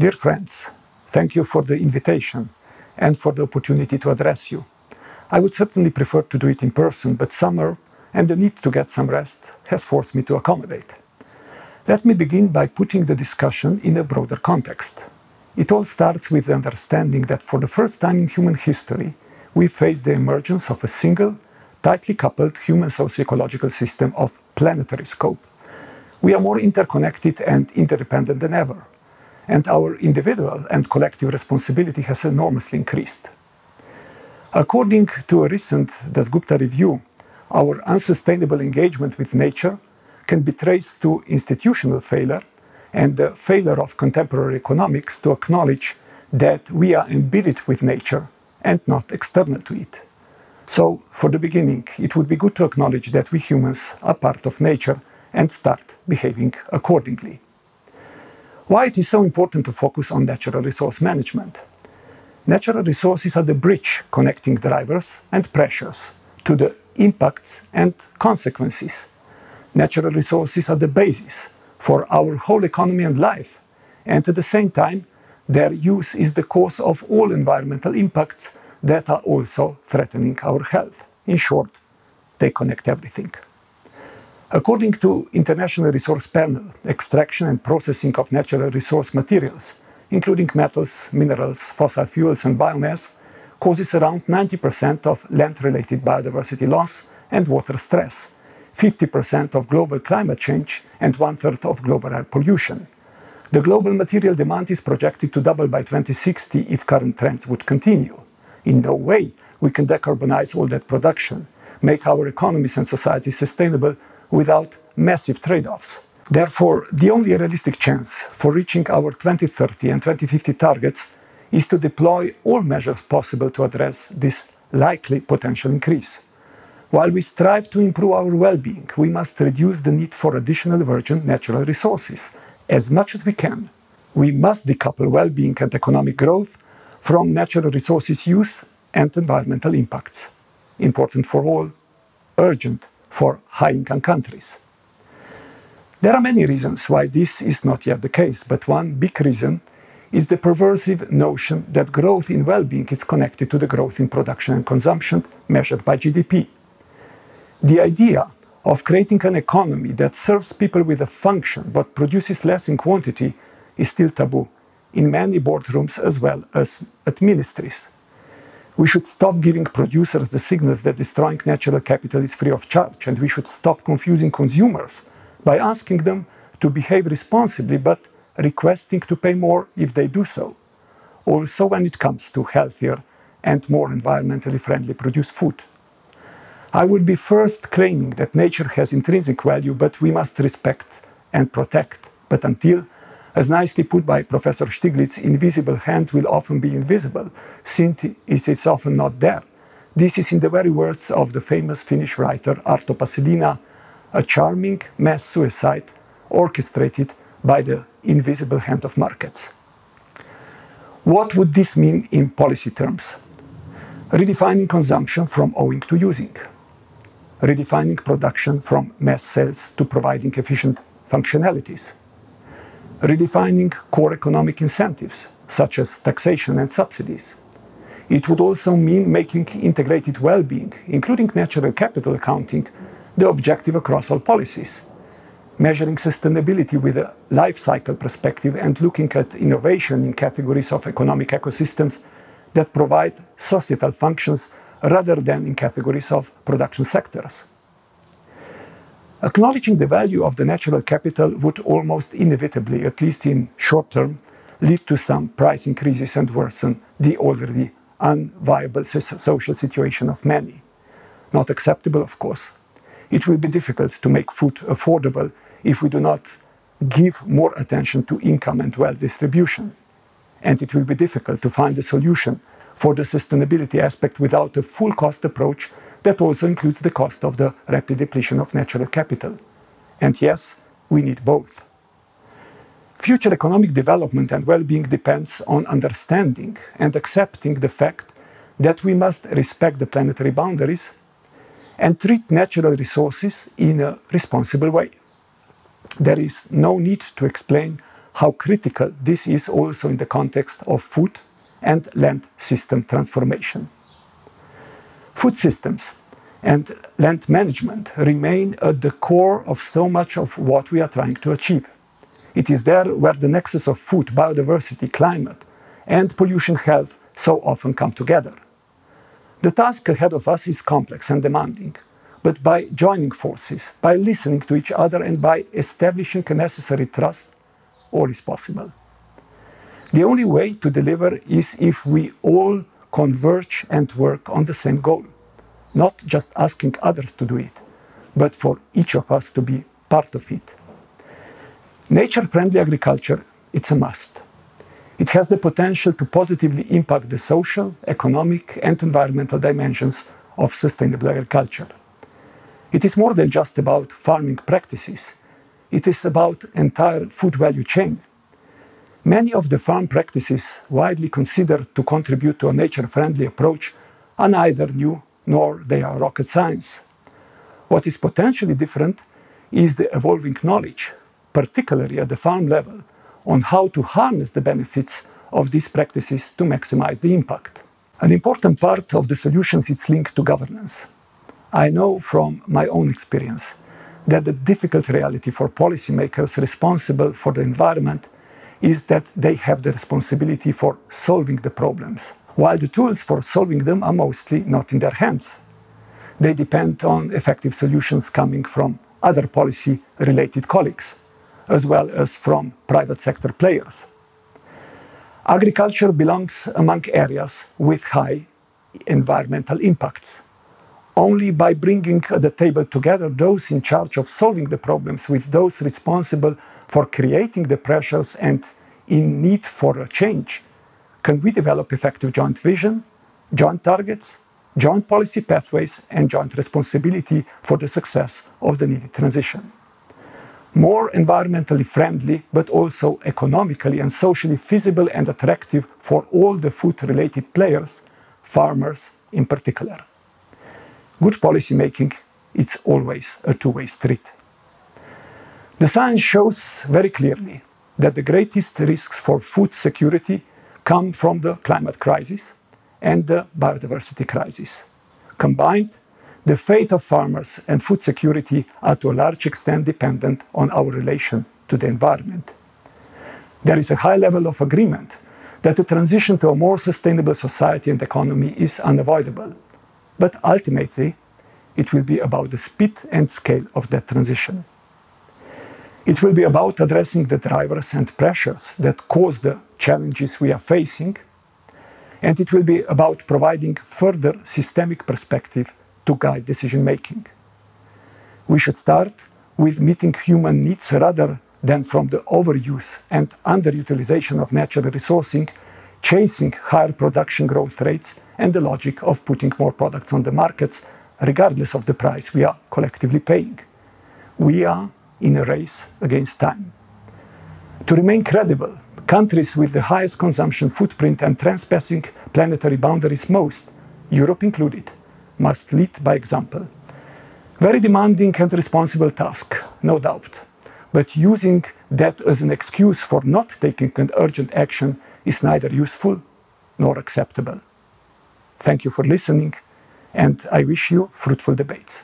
Dear friends, thank you for the invitation and for the opportunity to address you. I would certainly prefer to do it in person, but summer and the need to get some rest has forced me to accommodate. Let me begin by putting the discussion in a broader context. It all starts with the understanding that for the first time in human history, we face the emergence of a single, tightly coupled human socio-ecological system of planetary scope. We are more interconnected and interdependent than ever, and our individual and collective responsibility has enormously increased. According to a recent Dasgupta review, our unsustainable engagement with nature can be traced to institutional failure and the failure of contemporary economics to acknowledge that we are embedded with nature and not external to it. So, for the beginning, it would be good to acknowledge that we humans are part of nature and start behaving accordingly. Why it is so important to focus on natural resource management? Natural resources are the bridge connecting drivers and pressures to the impacts and consequences. Natural resources are the basis for our whole economy and life, and at the same time, their use is the cause of all environmental impacts that are also threatening our health. In short, they connect everything. According to International Resource Panel, extraction and processing of natural resource materials, including metals, minerals, fossil fuels, and biomass, causes around 90% of land-related biodiversity loss and water stress, 50% of global climate change, and one-third of global air pollution. The global material demand is projected to double by 2060 if current trends would continue. In no way we can decarbonize all that production, make our economies and societies sustainable without massive trade-offs. Therefore, the only realistic chance for reaching our 2030 and 2050 targets is to deploy all measures possible to address this likely potential increase. While we strive to improve our well-being, we must reduce the need for additional virgin natural resources as much as we can. We must decouple well-being and economic growth from natural resources use and environmental impacts. Important for all, urgent for high-income countries. There are many reasons why this is not yet the case, but one big reason is the pervasive notion that growth in well-being is connected to the growth in production and consumption measured by GDP. The idea of creating an economy that serves people with a function but produces less in quantity is still taboo in many boardrooms as well as at ministries. We should stop giving producers the signals that destroying natural capital is free of charge, and we should stop confusing consumers by asking them to behave responsibly but requesting to pay more if they do so. Also, when it comes to healthier and more environmentally friendly produced food. I would be first claiming that nature has intrinsic value, but we must respect and protect. But until as nicely put by Professor Stiglitz, invisible hand will often be invisible, since it is often not there. This is in the very words of the famous Finnish writer Arto Paasilinna, a charming mass suicide orchestrated by the invisible hand of markets. What would this mean in policy terms? Redefining consumption from owing to using. Redefining production from mass sales to providing efficient functionalities redefining core economic incentives, such as taxation and subsidies. It would also mean making integrated well-being, including natural capital accounting, the objective across all policies, measuring sustainability with a life cycle perspective and looking at innovation in categories of economic ecosystems that provide societal functions rather than in categories of production sectors. Acknowledging the value of the natural capital would almost inevitably, at least in short term, lead to some price increases and worsen the already unviable social situation of many. Not acceptable, of course. It will be difficult to make food affordable if we do not give more attention to income and wealth distribution. And it will be difficult to find a solution for the sustainability aspect without a full cost approach that also includes the cost of the rapid depletion of natural capital. And yes, we need both. Future economic development and well-being depends on understanding and accepting the fact that we must respect the planetary boundaries and treat natural resources in a responsible way. There is no need to explain how critical this is also in the context of food and land system transformation. Food systems and land management remain at the core of so much of what we are trying to achieve. It is there where the nexus of food, biodiversity, climate, and pollution health so often come together. The task ahead of us is complex and demanding, but by joining forces, by listening to each other, and by establishing a necessary trust, all is possible. The only way to deliver is if we all converge and work on the same goal, not just asking others to do it, but for each of us to be part of it. Nature-friendly agriculture, it's a must. It has the potential to positively impact the social, economic, and environmental dimensions of sustainable agriculture. It is more than just about farming practices. It is about entire food value chain. Many of the farm practices widely considered to contribute to a nature-friendly approach are neither new nor they are rocket science. What is potentially different is the evolving knowledge, particularly at the farm level, on how to harness the benefits of these practices to maximize the impact. An important part of the solutions is linked to governance. I know from my own experience that the difficult reality for policymakers responsible for the environment is that they have the responsibility for solving the problems, while the tools for solving them are mostly not in their hands. They depend on effective solutions coming from other policy related colleagues as well as from private sector players. Agriculture belongs among areas with high environmental impacts. Only by bringing the table together those in charge of solving the problems with those responsible for creating the pressures and in need for a change can we develop effective joint vision, joint targets, joint policy pathways, and joint responsibility for the success of the needed transition more environmentally friendly, but also economically and socially feasible and attractive for all the food-related players, farmers in particular. Good policy making, it's always a two-way street. The science shows very clearly that the greatest risks for food security come from the climate crisis and the biodiversity crisis. Combined, the fate of farmers and food security are to a large extent dependent on our relation to the environment. There is a high level of agreement that the transition to a more sustainable society and economy is unavoidable. But ultimately, it will be about the speed and scale of that transition. It will be about addressing the drivers and pressures that cause the challenges we are facing, and it will be about providing further systemic perspective to guide decision making. We should start with meeting human needs rather than from the overuse and underutilization of natural resourcing, chasing higher production growth rates and the logic of putting more products on the markets, regardless of the price we are collectively paying. We are in a race against time. To remain credible, countries with the highest consumption footprint and transpassing planetary boundaries most, Europe included, must lead by example. Very demanding and responsible task, no doubt. But using that as an excuse for not taking an urgent action is neither useful nor acceptable. Thank you for listening, and I wish you fruitful debates.